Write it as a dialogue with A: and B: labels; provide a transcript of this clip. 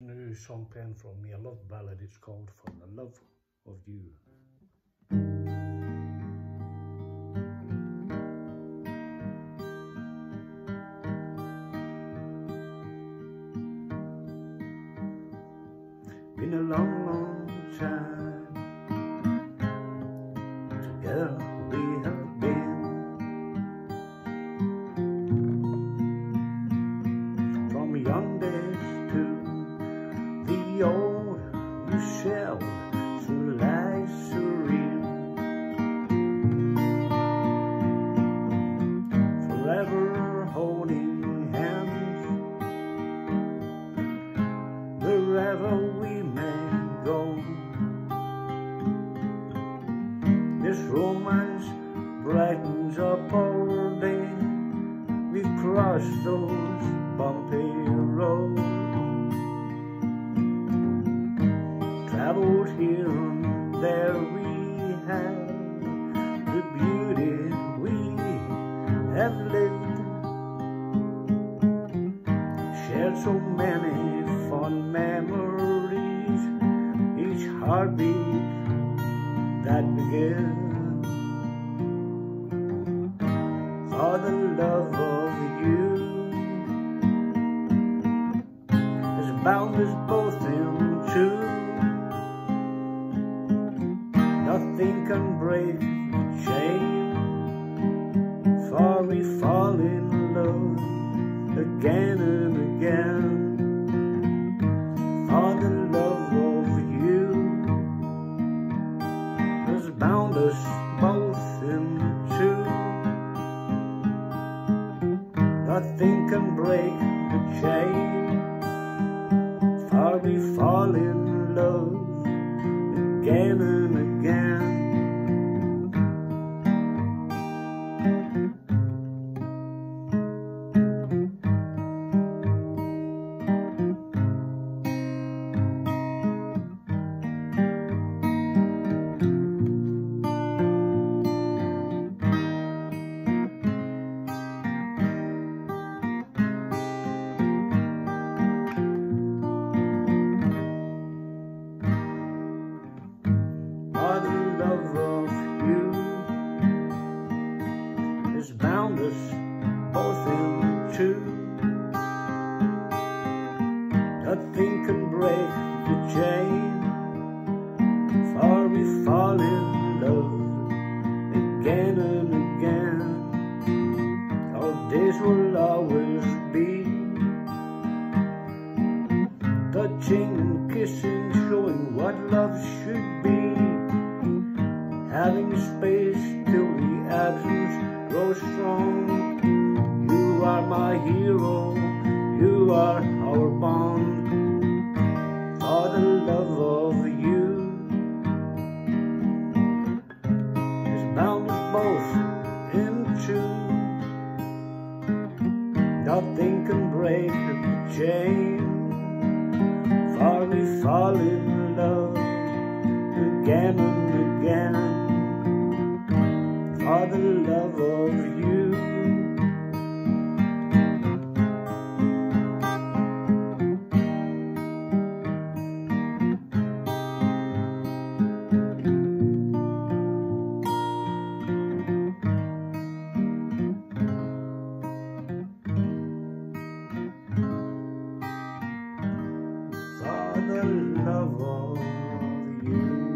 A: new song pen from me, a love ballad. It's called For the Love of You. Been a long, long time together wherever we may go. This romance brightens up our day. We cross those bumpy roads. Traveled here and there we have the beauty we have lived. Shared so heartbeat that we give. For the love of you has bound both in two. Nothing can break bound us both in two. Nothing can break the chain, for we fall in love again. Nothing can break the chain, for we fall in love again and again. Our days will always be touching and kissing, showing what love should be. Having space till the absence grows strong. You are my hero, you are our bond. Both in two. Nothing can break the chain, for we fall in love again and again. For the love of you. The love of you.